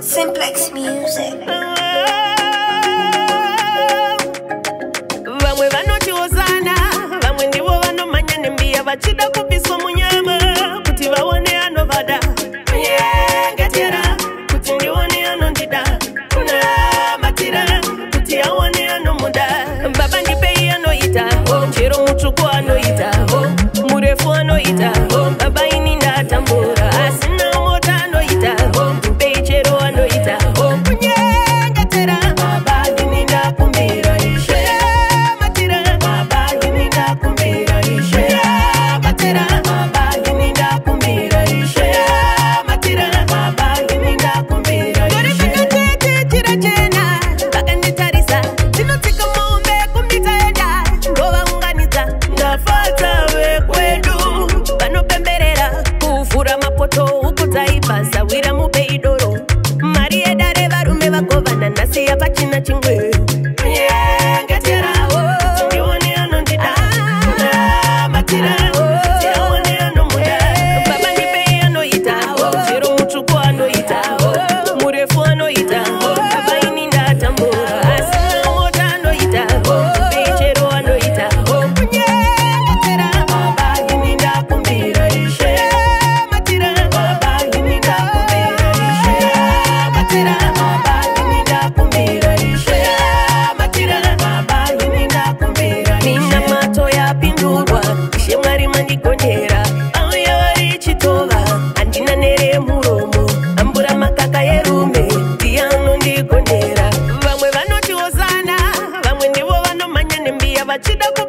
simplex music vamwe vanotiozana vamwe ndivo vanomanya nembiya vachida kubviswa munyama kuti vaone anovada kunyengetera kuti ndione anondida kunamatira kuti aone anomuda baba ndipei anoita oh, njero mutsvuku anoitao oh. yakachina chingwe ndigonera auya vari chitova handina nere muromo ambura makaka yerume ndiyano ndigonera vamwe vanoti ozana vamwe ndivo vanomhanya nembiya vachida ku